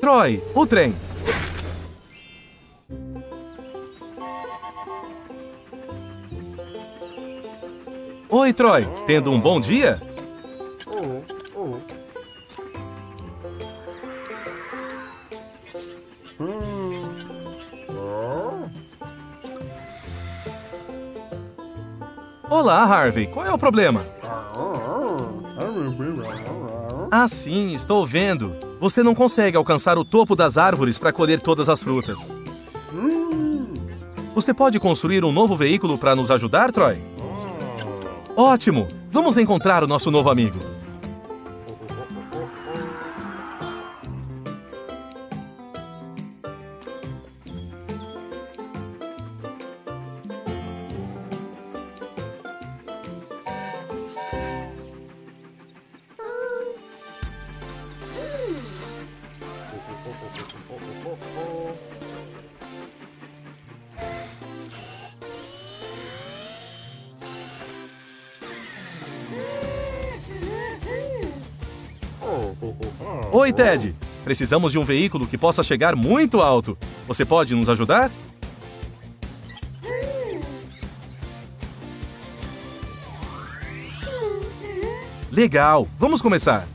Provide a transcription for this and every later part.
Troy, o trem. Oi, Troy. Tendo um bom dia? Olá, Harvey. Qual é o problema? Ah, sim, estou vendo. Você não consegue alcançar o topo das árvores para colher todas as frutas. Você pode construir um novo veículo para nos ajudar, Troy? Ótimo! Vamos encontrar o nosso novo amigo. Oi, Ted. Precisamos de um veículo que possa chegar muito alto. Você pode nos ajudar? Legal, vamos começar.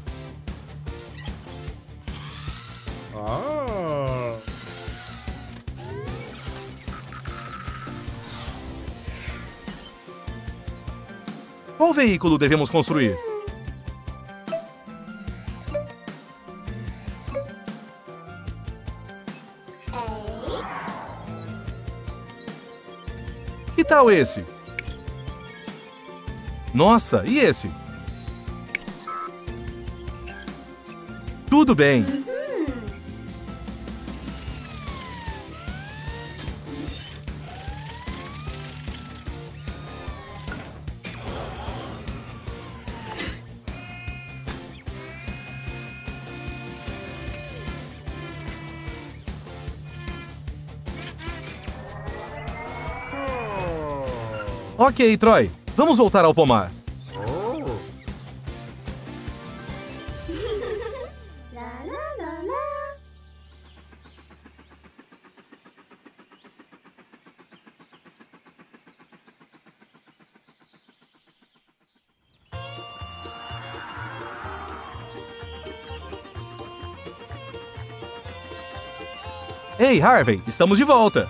Qual veículo devemos construir? Tal esse? Nossa, e esse? Tudo bem. Ok, Troy. Vamos voltar ao pomar. Ei, Harvey, estamos de volta.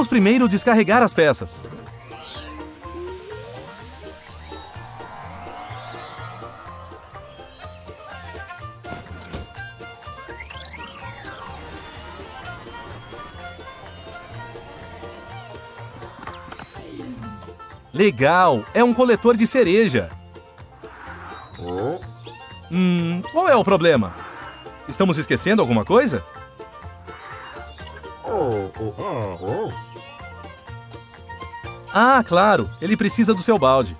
Vamos primeiro descarregar as peças. Legal, é um coletor de cereja. Hum, qual é o problema? Estamos esquecendo alguma coisa? Ah, claro, ele precisa do seu balde.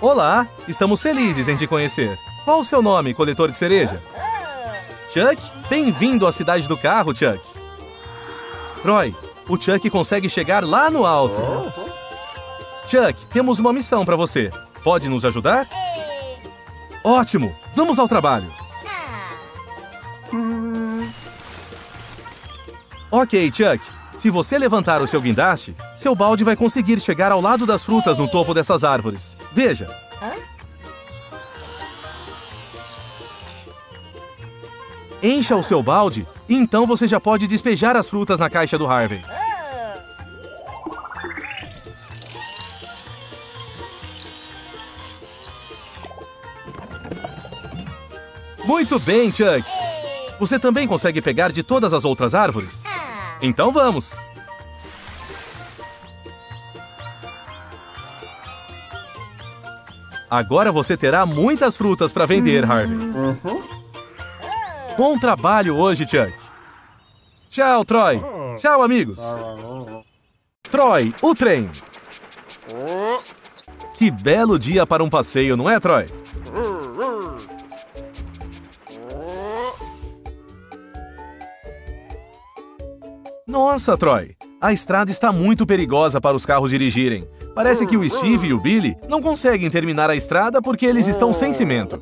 Olá, estamos felizes em te conhecer. Qual o seu nome, coletor de cereja? Chuck? Bem-vindo à cidade do carro, Chuck. Troy, o Chuck consegue chegar lá no alto. Chuck, temos uma missão para você. Pode nos ajudar? Ótimo! Vamos ao trabalho. Ok, Chuck. Se você levantar o seu guindaste, seu balde vai conseguir chegar ao lado das frutas no topo dessas árvores. Veja. Encha o seu balde e então você já pode despejar as frutas na caixa do Harvey. Muito bem, Chuck. Você também consegue pegar de todas as outras árvores? Então vamos! Agora você terá muitas frutas para vender, Harvey. Bom trabalho hoje, Chuck. Tchau, Troy. Tchau, amigos. Troy, o trem. Que belo dia para um passeio, não é, Troy? Nossa, Troy, a estrada está muito perigosa para os carros dirigirem. Parece que o Steve e o Billy não conseguem terminar a estrada porque eles estão sem cimento.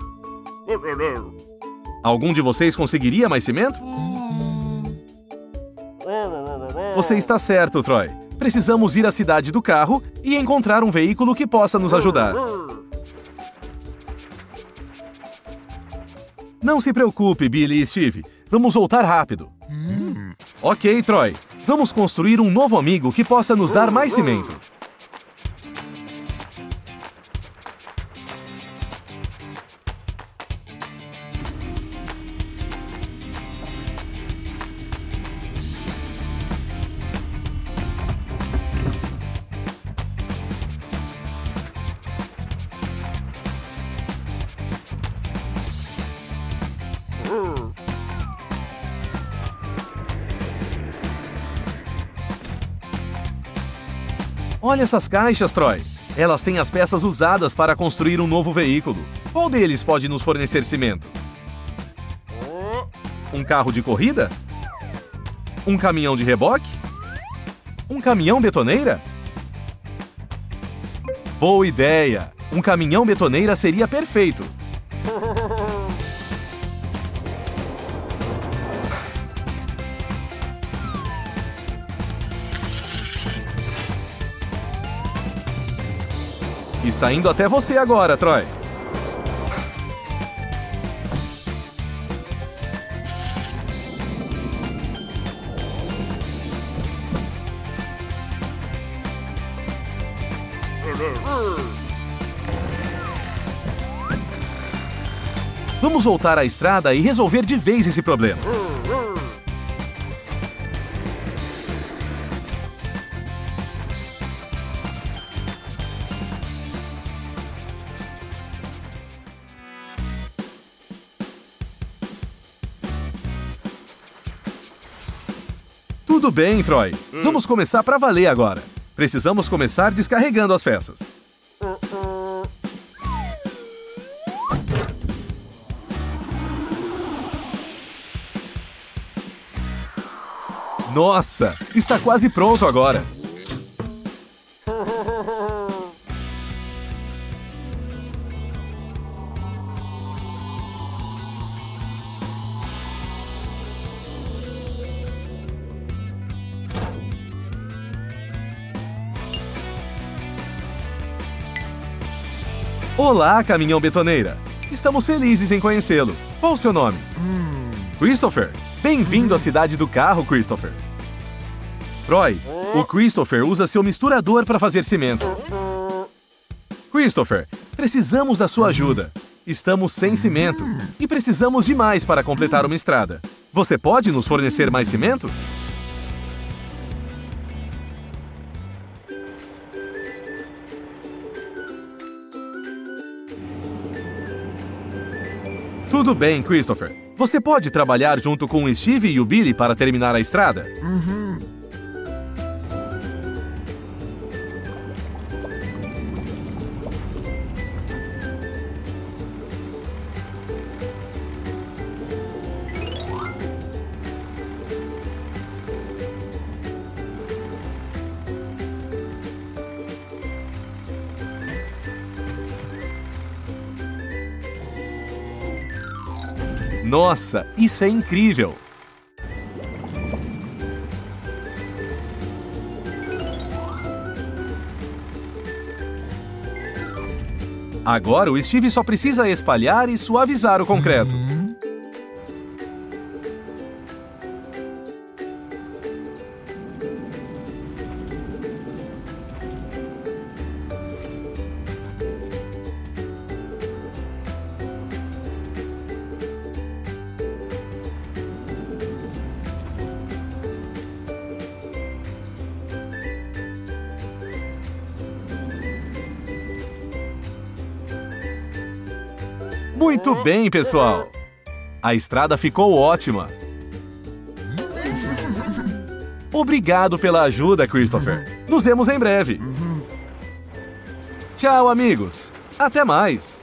Algum de vocês conseguiria mais cimento? Você está certo, Troy. Precisamos ir à cidade do carro e encontrar um veículo que possa nos ajudar. Não se preocupe, Billy e Steve. Vamos voltar rápido. Ok, Troy. Vamos construir um novo amigo que possa nos dar mais cimento. Olha essas caixas, Troy. Elas têm as peças usadas para construir um novo veículo. Qual deles pode nos fornecer cimento? Um carro de corrida? Um caminhão de reboque? Um caminhão betoneira? Boa ideia! Um caminhão betoneira seria perfeito. Está indo até você agora, Troy. Vamos voltar à estrada e resolver de vez esse problema. Tudo bem, Troy. Vamos começar para valer agora. Precisamos começar descarregando as peças. Nossa, está quase pronto agora. Olá, caminhão betoneira. Estamos felizes em conhecê-lo. Qual o seu nome? Christopher. Bem-vindo à cidade do carro, Christopher. Troy, o Christopher usa seu misturador para fazer cimento. Christopher, precisamos da sua ajuda. Estamos sem cimento e precisamos de mais para completar uma estrada. Você pode nos fornecer mais cimento? Tudo bem, Christopher. Você pode trabalhar junto com o Steve e o Billy para terminar a estrada? Nossa, isso é incrível! Agora o Steve só precisa espalhar e suavizar o concreto. Muito bem, pessoal! A estrada ficou ótima. Obrigado pela ajuda, Christopher. Nos vemos em breve. Tchau, amigos. Até mais.